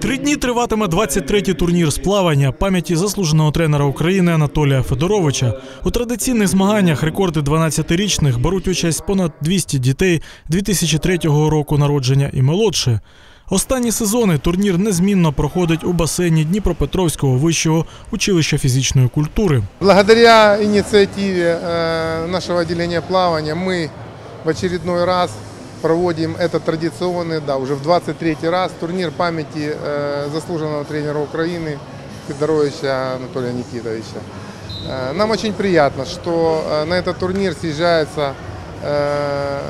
Три дні триватиме 23-й турнір з плавання пам'яті заслуженого тренера України Анатолія Федоровича. У традиційних змаганнях рекорди 12-річних беруть участь понад 200 дітей 2003 року народження і молодше. Останні сезони турнір незмінно проходить у басейні Дніпропетровського вищого училища фізичної культури. Благодаря инициативе э, нашего отделения плавания мы в очередной раз проводим этот традиционный, да, уже в 23 раз турнир памяти э, заслуженного тренера Украины Федоровича Анатолия Никитовича. Э, Нам очень приятно, что э, на этот турнир съезжается э,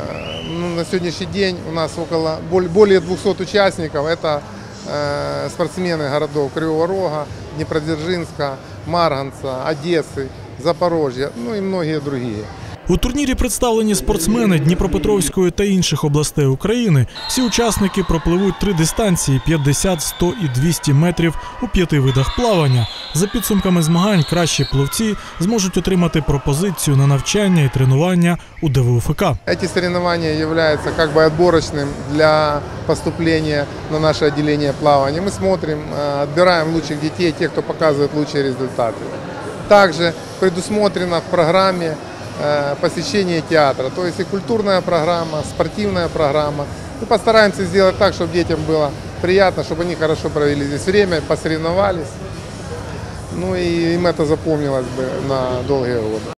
ну, на сегодняшний день у нас около боль- более 200 участников. Это э, спортсмены городов Кривого Рога, Днепродзержинска, Марганца, Одессы, Запорожья, ну и многие другие. У турнірі представлені спортсмени Дніпропетровської та інших областей України. Всі учасники пропливуть три дистанції 50, 100 і 200 метрів у п'яти видах плавання. За підсумками змагань кращі пловці зможуть отримати пропозицію на навчання і тренування у ДВУФК. Эти соревнования являются как бы отборочным для поступления на наше отделение плавания. Мы смотрим, э, отбираем лучших детей, тех, кто показывает лучшие результаты. Также предусмотрено в программе э, посещение театра, то есть и культурная программа, спортивная программа. Мы постараемся сделать так, чтобы детям было приятно, чтобы они хорошо провели здесь время, посоревновались. Ну и им это запомнилось бы на долгие годы.